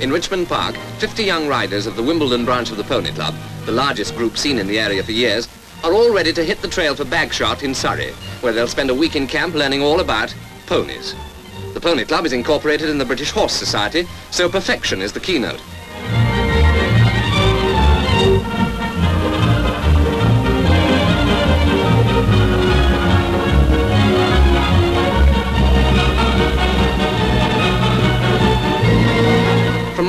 In Richmond Park, 50 young riders of the Wimbledon branch of the Pony Club, the largest group seen in the area for years, are all ready to hit the trail for Bagshot in Surrey, where they'll spend a week in camp learning all about ponies. The Pony Club is incorporated in the British Horse Society, so perfection is the keynote.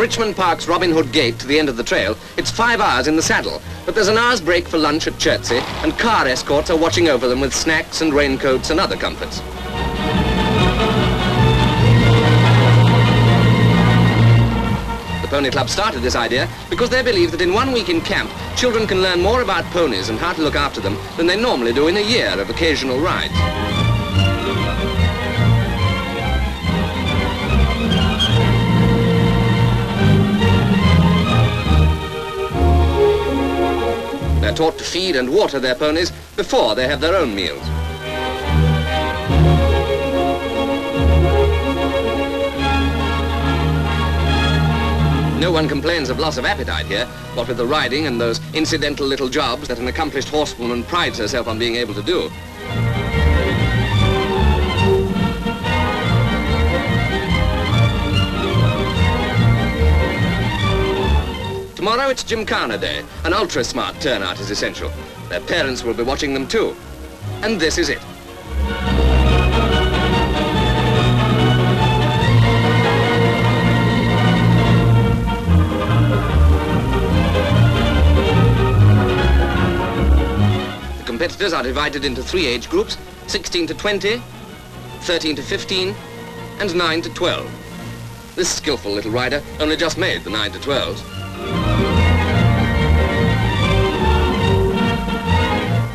Richmond Park's Robin Hood Gate to the end of the trail, it's five hours in the saddle, but there's an hour's break for lunch at Chertsey, and car escorts are watching over them with snacks and raincoats and other comforts. The Pony Club started this idea because they believe that in one week in camp, children can learn more about ponies and how to look after them than they normally do in a year of occasional rides. They're taught to feed and water their ponies before they have their own meals. No one complains of loss of appetite here, what with the riding and those incidental little jobs that an accomplished horsewoman prides herself on being able to do. Tomorrow it's Gymkhana Day. An ultra-smart turnout is essential. Their parents will be watching them too. And this is it. The competitors are divided into three age groups, 16 to 20, 13 to 15, and 9 to 12. This skillful little rider only just made the 9 to 12s.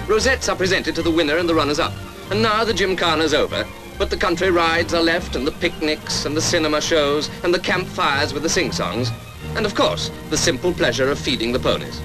Rosettes are presented to the winner and the runners-up. And now the gymkhana's over, but the country rides are left and the picnics and the cinema shows and the campfires with the sing-songs. And of course, the simple pleasure of feeding the ponies.